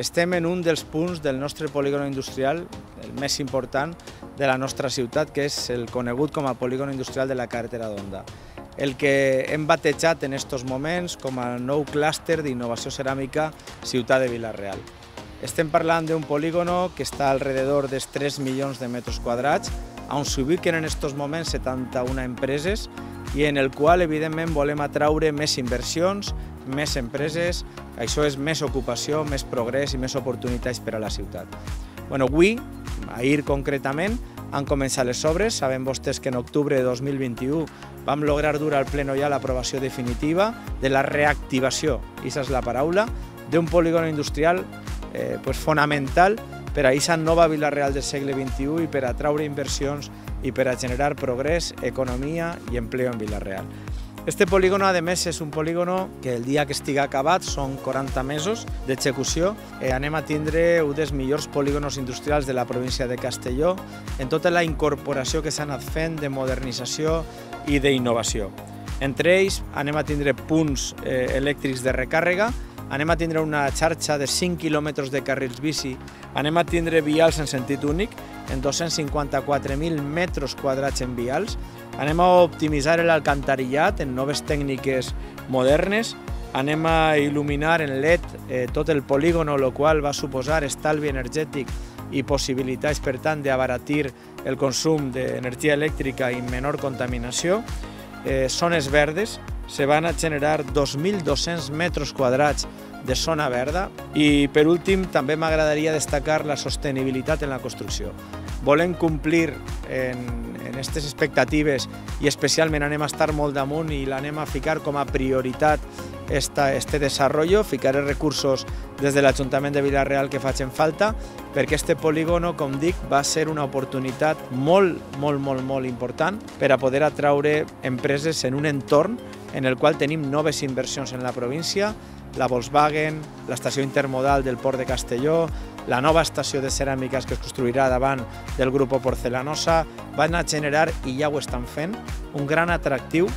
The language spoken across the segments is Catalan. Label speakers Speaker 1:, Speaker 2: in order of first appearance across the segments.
Speaker 1: Estem en un dels punts del nostre polígon industrial, el més important de la nostra ciutat, que és el conegut com a polígon industrial de la carretera d'Onda. El que hem batejat en aquests moments com a nou clúster d'innovació ceràmica Ciutat de Vila-real. Estem parlant d'un polígono que està alrededor dels 3 milions de metres quadrats, on s'ubiquen en aquests moments 71 empreses i en el qual, evidentment, volem atraure més inversions, més empreses, això és més ocupació, més progrés i més oportunitats per a la ciutat. Bueno, avui, ahir concretament, han començat les obres. Sabem vostès que en octubre de 2021 vam lograr dur al pleno ja l'aprovació definitiva de la reactivació, aquesta és la paraula, d'un polígon industrial eh, pues, fonamental per a aquesta nova Vila-real del segle XXI i per atraure inversions i per a generar progrés, economia i empleo en Vila-real. Este polígono, a més, és un polígono que el dia que estigui acabat, són 40 mesos d'execució, eh, anem a tindre un dels millors polígonos industrials de la província de Castelló en tota la incorporació que s'ha anat fent de modernització i d'innovació. Entre ells anem a tindre punts eh, elèctrics de recàrrega, anem a tindre una xarxa de 5 quilòmetres de carrils bici, anem a tindre vials en sentit únic, en 254.000 metres quadrats en vials, Anem a optimitzar l'alcantarillat en noves tècniques modernes, anem a il·luminar en LED eh, tot el polígono, el qual va suposar estalvi energètic i possibilitats, per tant, d'abaratir el consum d'energia elèctrica i menor contaminació. Eh, zones verdes, se van a generar 2.200 metres quadrats de zona verda i, per últim, també m'agradaria destacar la sostenibilitat en la construcció. Volem complir en en aquestes expectatives i especialment anem a estar molt damunt i l'anem a ficar com a prioritat esta, este desarrollo, ficaré recursos des de l'Ajuntament de Vilareal que facin falta, perquè este polígono, com dic, va ser una oportunitat molt, molt, molt, molt important per a poder atraure empreses en un entorn en el qual tenim noves inversions en la província, la Volkswagen, l'estació intermodal del Port de Castelló, la nova estació de ceràmiques que es construirà davant del grup Porcelanosa, van a generar, i ja ho estan fent, un gran atractiu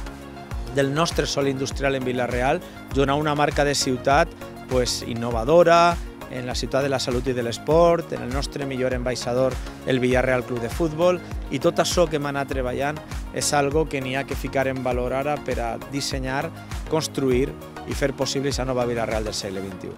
Speaker 1: del nostre sol industrial en Vila-real, donar una marca de ciutat pues, innovadora, en la ciutat de la salut i de l'esport, en el nostre millor ambaixador, el Villarreal Club de Futbol, i tot això que hem anat treballant és algo que n'hi ha que ficar en valor ara per a dissenyar, construir i fer possible aquesta nova Villarreal del segle XXI.